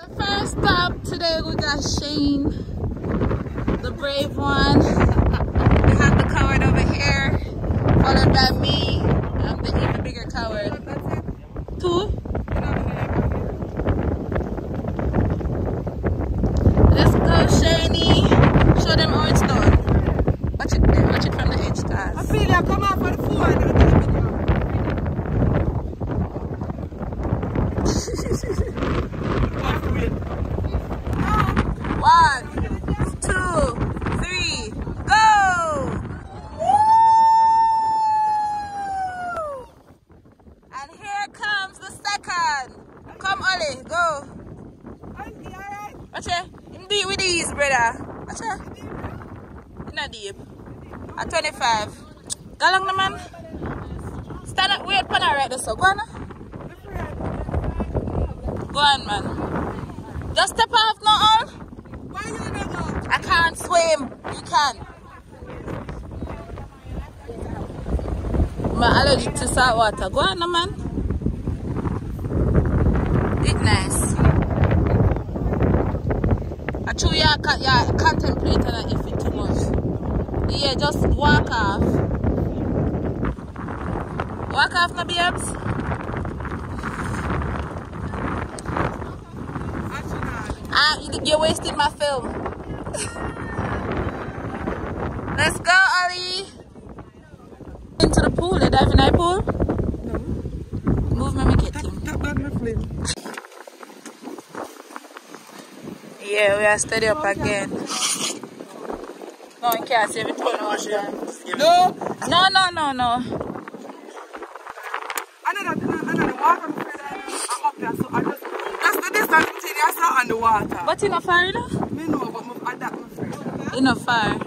First stop today we got Shane, the brave one. we have the coward over here, followed by me. I'm the even bigger coward. Two. Let's go, Shaney. Show them how it's done. Watch it. Watch it from the edge, guys. Ophelia, come out for the phone. One, two, three, go! And here comes the second. Come, Ollie, go. Watch it. Him do it with ease, brother. Watch it. In a deep. At 25. Go along, the man. Stand up, wait for her right there, so go on. Go on, man. Just step off now, all. Why you not go? I can't swim. You can. My allergic to salt water. Go on, man. It's nice. Ya, ca- ya contemplate on if it too much. Yeah, just walk off. Walk off, no babes. Ah, you- you're wasting my film. Let's go, Ali. Into the pool. They dive in the pool. Move me, make it him. Tap back my flame. Yeah, we are steady up again. No, you can't see everything. No. No, no, no, no. Another, another water. I'm up there, so I just. That's the distance between yourself and the water. But you not far enough? Me know, but me adapt my friend. You not far.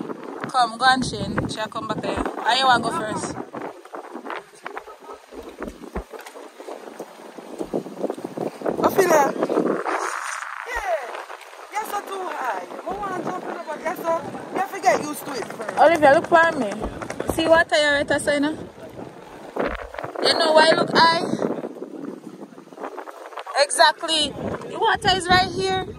Come, go on, Shane. Shall I come back here? I want to go first. Ophelia. Yeah. You're so too high. I want to jump in, but you're so. You have to get used to it first. Olivia, look for me. See what I right there, so, you You know why I look high? Exactly. The water is right here.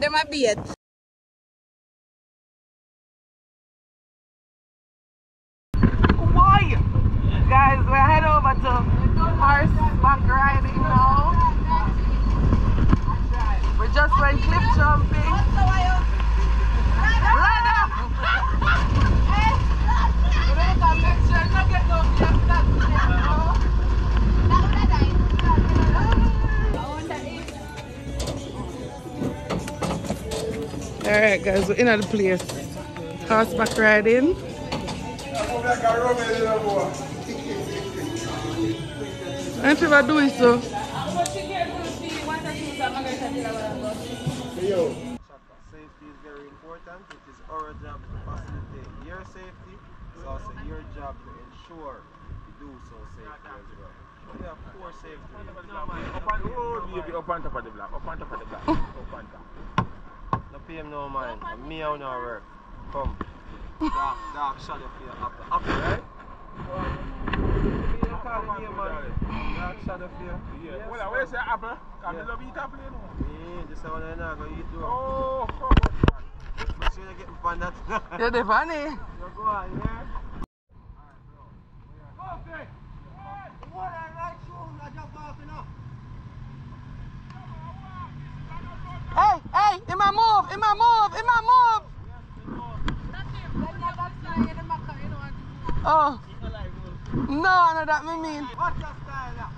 Here, see my them a beard. Why? Guys, we're heading over to horseback riding now. We just went cliff jumping. Ladder! You better make sure you don't get no fear of that, you know? Alright guys, we're in at the place. Horseback riding. And if I do it so. Safety is very important. It is our job to facilitate your safety. It's also your job to ensure you do so safely as well. We have poor safety. Up on the road, baby, up on top of the block, up on top of the block, up on top. No pay him no mind. Me out now work. Come. Dark, dark shadow for your apple. Apple, right? You call the name, man. Dark shadow for you. Yeah. Well, where's the apple? Yeah. yeah. love eat apple, you. Yeah, this is what I'm not going to eat. Oh, come on. Make sure you get on that. You're the funny. You go on, yeah? Hey, in my move, in my move, in my move. Oh. No, no, that me mean. What's your style?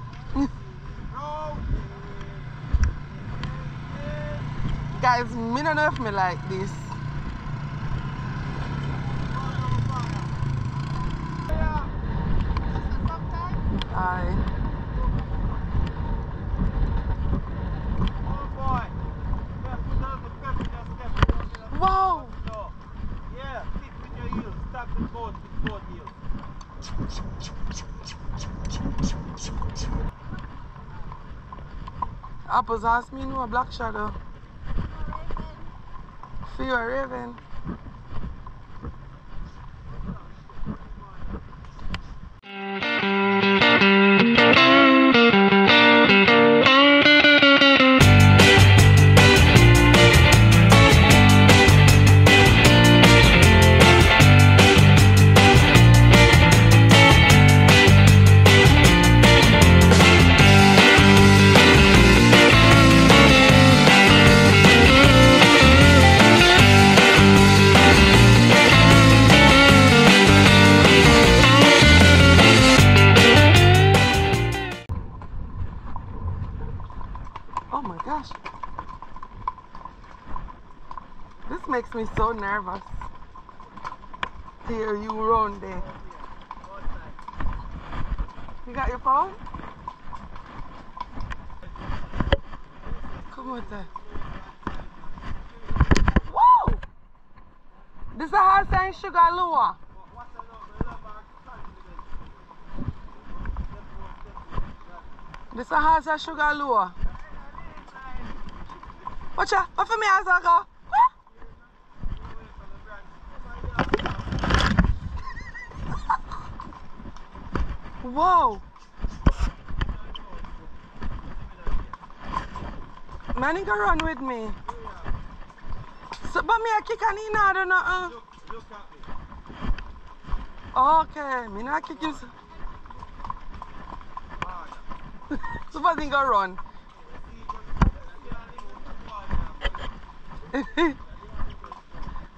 Guys, me don't know if me like this. Aye. Oh boy. Yeah, put down the pep in your step. Wow. Yeah, stick with your heels. Stop the boat with both heels. Apples ask me no a black shadow. Fear a raven. Nervous. Hear you run there. You got your phone? Come with that. Whoa! This is a hard sign sugar lure. This is sign sugar lure. Watch out. What for me as I go? Whoa. Man, he can run with me. So, but me, I kick and he not do nothing. Uh. Look, me. Okay, me not kick him. Suppose he go run.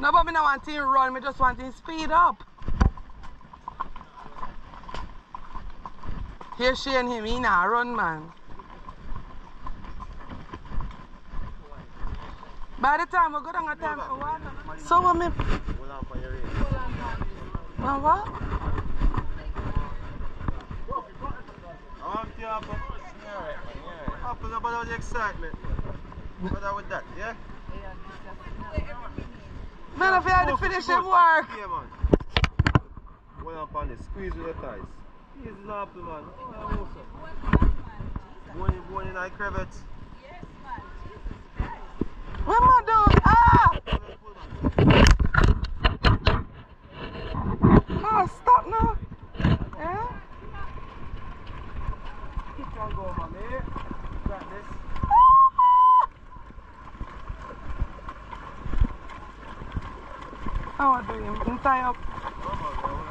no, but me not want him run. Me just want him speed up. Here she and him, he not run, man. By the time we go down a time for water. So what me, Hold on for your now what? I want the apple. Apple's about the excitement. What with that, yeah? Man, if you had to finish him work. Yeah, man. Hold on upon this. Squeeze with your thighs. Easy as apple, man. Going in, going in like crevettes. What am I doing? Ah! Oh, stop now. Yeah? Keep on going, man. eh? Got this. How I do him? Him tie up. Come on, bro.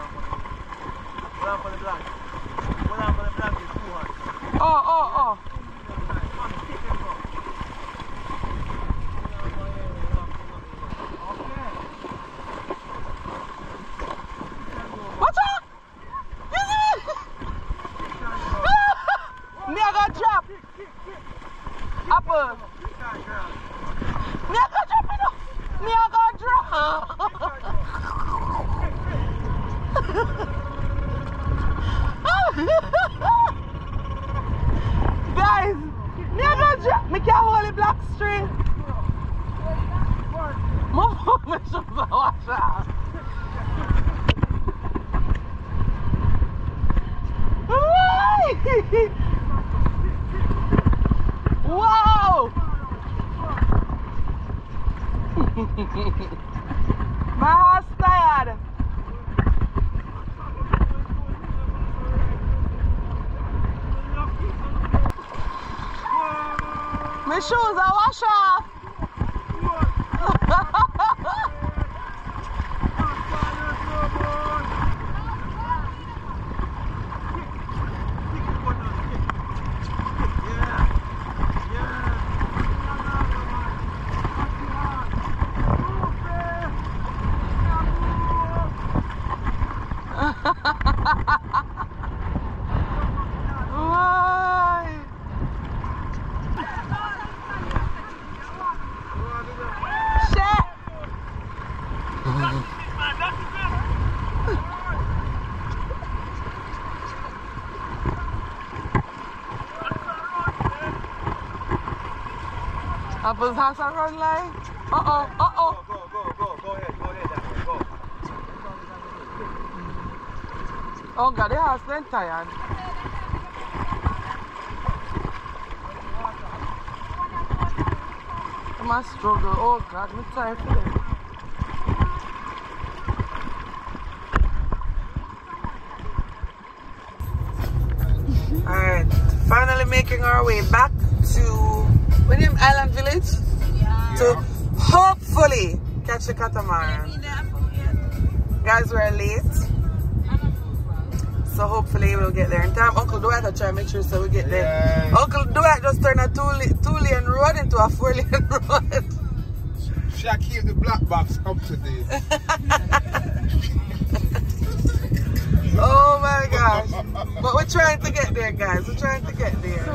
Hold on for the blanket. Hold on for the blanket. Two hands. Oh, oh, oh. Come on, kick him up. Watch out! Me, I got drop. Apple. Me, I got drop it. up. Me, I Move my shoes and wash off. Wow! my heart's tired. My shoes are wash Apple's house are run like. Uh oh, uh oh. Go, go, go, go ahead, go ahead, that way, go. Oh god, the house then tired. I must struggle. Oh god, I'm tired today. Alright, finally making our way back to William Island Village to hopefully catch the catamaran. Guys, we're late. So hopefully we'll get there in time. Uncle Dwight will try to make sure so we get there. Yeah. Uncle Dwight just turned a two, li- two lane road into a four lane road. Should I keep the black box up to date? oh my gosh. But we're trying to get there, guys. We're trying to get there.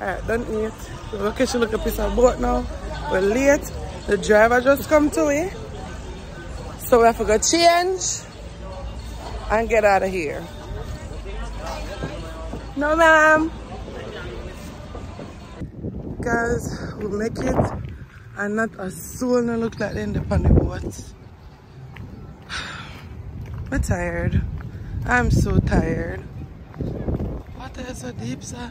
Alright, done eat. We're catching look a piece of boat now. We're late. The driver just come to me. So we have to go change and get out of here. No ma'am. Guys, we make it and not a soul no look like them on the boat. I'm tired. I'm so tired. Water is so deep, sir.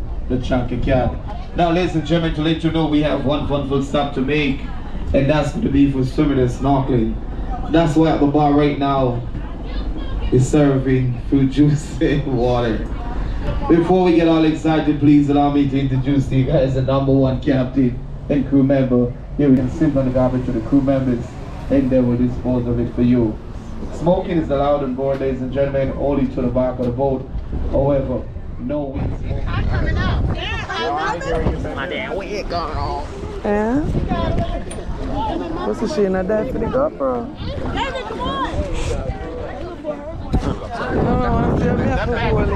the Chunky Cat. Now, ladies and gentlemen, to let you know, we have one wonderful stop to make, and that's going to be for swimming and snorkeling. That's why at the bar right now is serving fruit juice and water. Before we get all excited, please allow me to introduce you guys the number one captain and crew member. Here we can sip on the garbage to the crew members, and they will dispose of it for you. Smoking is allowed on board, ladies and gentlemen, only to the back of the boat. However, no weed smoking. Yeah? What's the shit in that for? The GoPro? No, I want to see me have to hold it.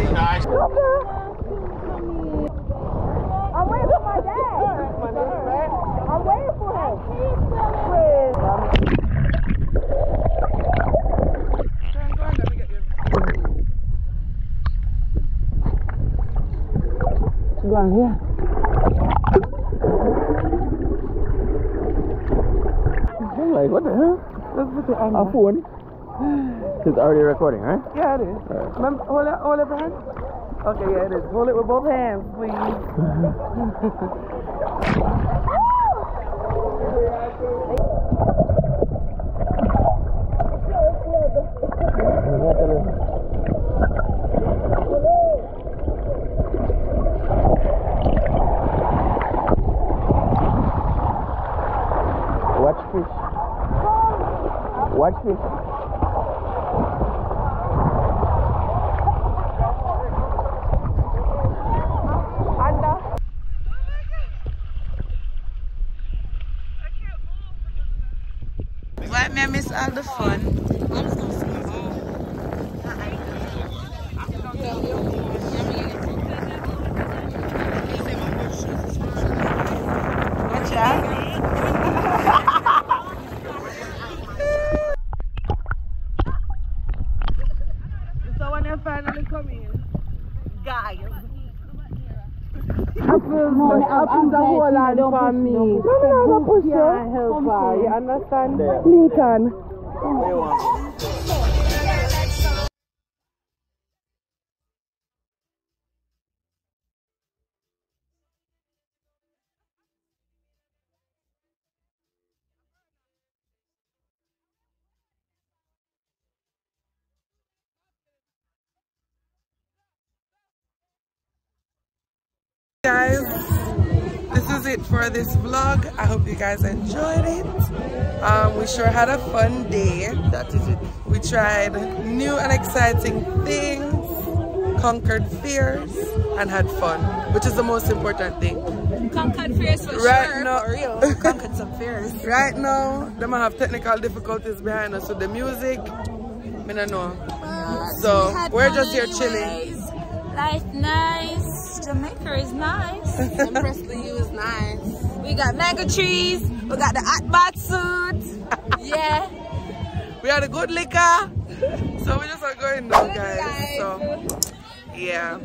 I'm waiting for my dad. I'm waiting for him. Go on here. I'm like, what the hell? Let's put it on. A phone? It's already recording, right? Yeah, it is. Remember, hold it, hold it, hand. Okay, yeah, it is. Hold it with both hands, please. the fun. Watch out. so when you finally come in, guys. Happens, happens a whole lot for me. No, no, no, push you. help her. You understand? Lincoln. guys this is it for this vlog i hope you guys enjoyed it um, we sure had a fun day that is it we tried new and exciting things conquered fears and had fun which is the most important thing Conquered fears for Right sure. now- For real. Conquered some fears. right now they might have technical difficulties behind us with the music I don't know so Had we're just here chilling anyways. Life nice. Jamaica is nice. Empress the U is nice. We got mango trees. We got the hot suit. yeah. we had a good liquor so we just are going now guys so yeah